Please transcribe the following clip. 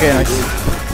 Ganhamos.